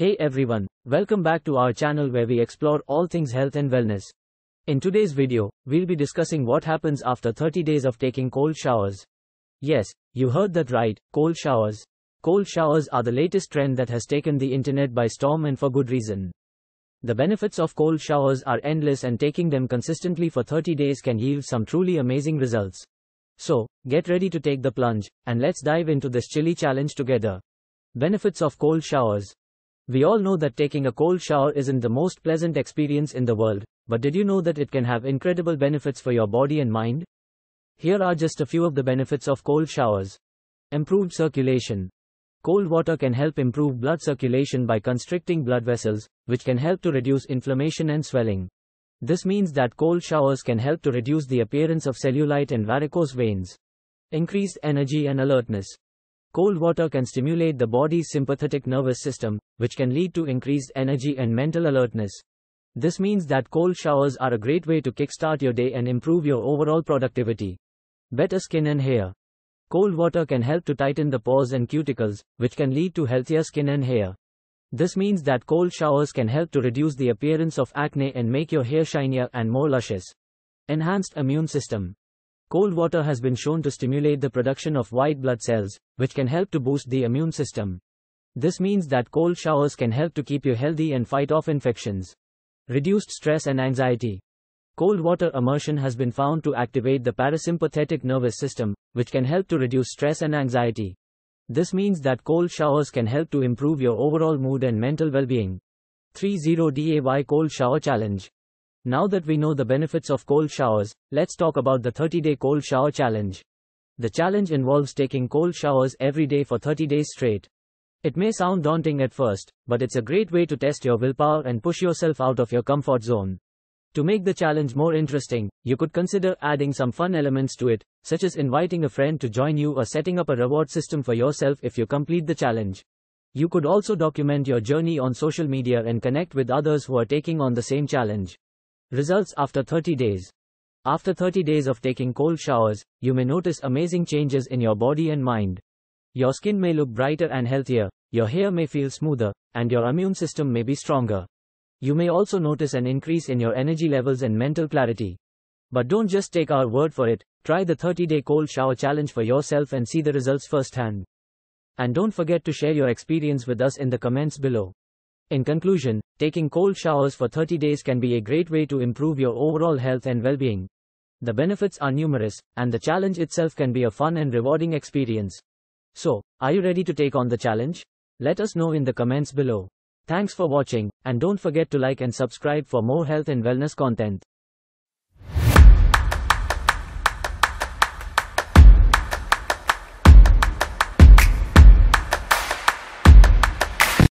Hey everyone, welcome back to our channel where we explore all things health and wellness. In today's video, we'll be discussing what happens after 30 days of taking cold showers. Yes, you heard that right, cold showers. Cold showers are the latest trend that has taken the internet by storm and for good reason. The benefits of cold showers are endless and taking them consistently for 30 days can yield some truly amazing results. So, get ready to take the plunge, and let's dive into this chilly challenge together. Benefits of cold showers. We all know that taking a cold shower isn't the most pleasant experience in the world, but did you know that it can have incredible benefits for your body and mind? Here are just a few of the benefits of cold showers. Improved circulation. Cold water can help improve blood circulation by constricting blood vessels, which can help to reduce inflammation and swelling. This means that cold showers can help to reduce the appearance of cellulite and varicose veins. Increased energy and alertness. Cold water can stimulate the body's sympathetic nervous system, which can lead to increased energy and mental alertness. This means that cold showers are a great way to kickstart your day and improve your overall productivity. Better skin and hair. Cold water can help to tighten the pores and cuticles, which can lead to healthier skin and hair. This means that cold showers can help to reduce the appearance of acne and make your hair shinier and more luscious. Enhanced immune system. Cold water has been shown to stimulate the production of white blood cells, which can help to boost the immune system. This means that cold showers can help to keep you healthy and fight off infections. Reduced stress and anxiety. Cold water immersion has been found to activate the parasympathetic nervous system, which can help to reduce stress and anxiety. This means that cold showers can help to improve your overall mood and mental well-being. 30 DAY Cold Shower Challenge. Now that we know the benefits of cold showers, let's talk about the 30-day cold shower challenge. The challenge involves taking cold showers every day for 30 days straight. It may sound daunting at first, but it's a great way to test your willpower and push yourself out of your comfort zone. To make the challenge more interesting, you could consider adding some fun elements to it, such as inviting a friend to join you or setting up a reward system for yourself if you complete the challenge. You could also document your journey on social media and connect with others who are taking on the same challenge. Results after 30 days. After 30 days of taking cold showers, you may notice amazing changes in your body and mind. Your skin may look brighter and healthier, your hair may feel smoother, and your immune system may be stronger. You may also notice an increase in your energy levels and mental clarity. But don't just take our word for it, try the 30 day cold shower challenge for yourself and see the results firsthand. And don't forget to share your experience with us in the comments below. In conclusion, taking cold showers for 30 days can be a great way to improve your overall health and well being. The benefits are numerous, and the challenge itself can be a fun and rewarding experience. So, are you ready to take on the challenge? Let us know in the comments below. Thanks for watching, and don't forget to like and subscribe for more health and wellness content.